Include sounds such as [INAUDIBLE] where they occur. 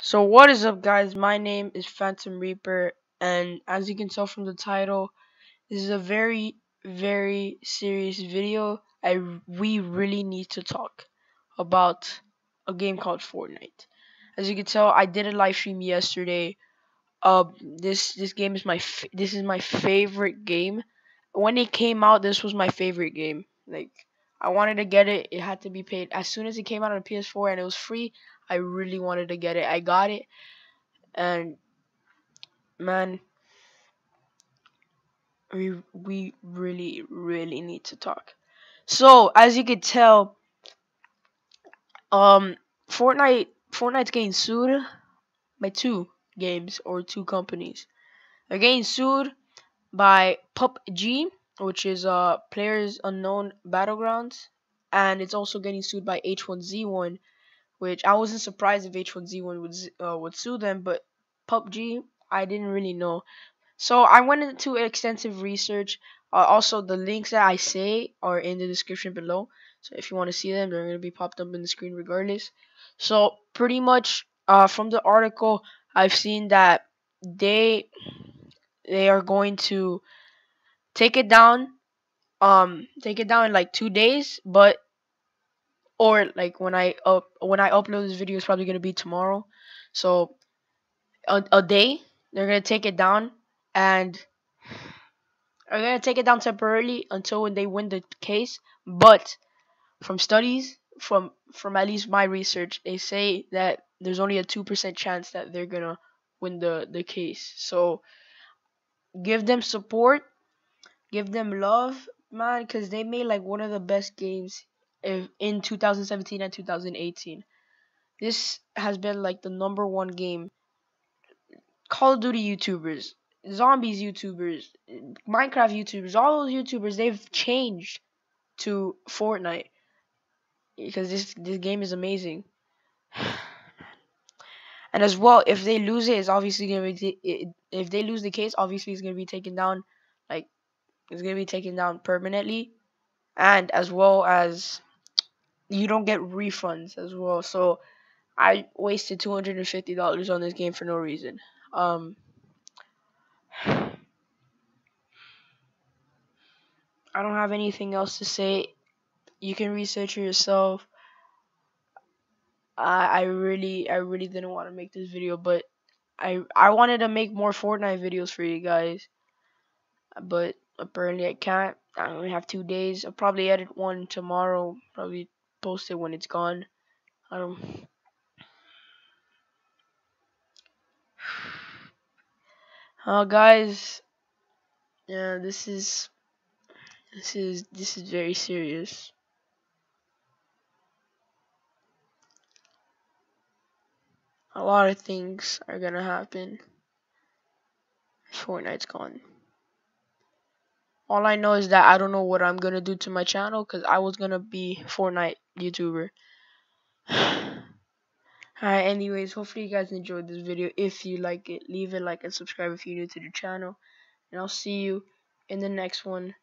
So what is up guys, my name is Phantom Reaper and as you can tell from the title, this is a very very serious video. I we really need to talk about a game called Fortnite. As you can tell, I did a live stream yesterday. Uh, this this game is my this is my favorite game. When it came out, this was my favorite game. Like I wanted to get it. It had to be paid as soon as it came out on PS4 and it was free. I really wanted to get it. I got it, and man, we we really really need to talk. So as you could tell, um, Fortnite Fortnite's getting sued by two games or two companies. They're getting sued by PUBG which is uh PlayerUnknown's Battlegrounds, and it's also getting sued by H1Z1, which I wasn't surprised if H1Z1 would uh, would sue them, but PUBG I didn't really know. So I went into extensive research. Uh, also, the links that I say are in the description below. So if you want to see them, they're going to be popped up in the screen regardless. So pretty much uh, from the article, I've seen that they they are going to take it down um take it down in like two days but or like when i up when i upload this video it's probably gonna be tomorrow. So a, a day they're gonna take it down and are gonna take it down temporarily until when they win the case but from studies from from at least my research they say that there's only a 2% chance that they're gonna win the the case. So give them support give them love, man, because they made like one of the best games in 2017 and 2018. This has been like the number one game. Call of Duty YouTubers, Zombies YouTubers, Minecraft YouTubers, all those YouTubers, they've changed to Fortnite because this this game is amazing. [SIGHS] And as well, if they lose it, it's obviously gonna be if they lose the case, obviously it's gonna be taken down is going to be taken down permanently. And as well as you don't get refunds as well. So i wasted $250 on this game for no reason. Um [SIGHS] i don't have anything else to say. You can research yourself. I i really i really didn't want to make this video but i i wanted to make more fortnite videos for you guys but apparently I can't. I only have two days. I'll probably edit one tomorrow. Probably post it when it's gone. I [SIGHS] don't. Uh, guys, yeah, this is this is this is very serious. A lot of things are gonna happen. Fortnite's gone. All I know is that I don't know what I'm gonna do to my channel because I was gonna be Fortnite YouTuber. [SIGHS] Alright, anyways, hopefully you guys enjoyed this video. If you like it, leave a like and subscribe if you're new to the channel. And I'll see you in the next one.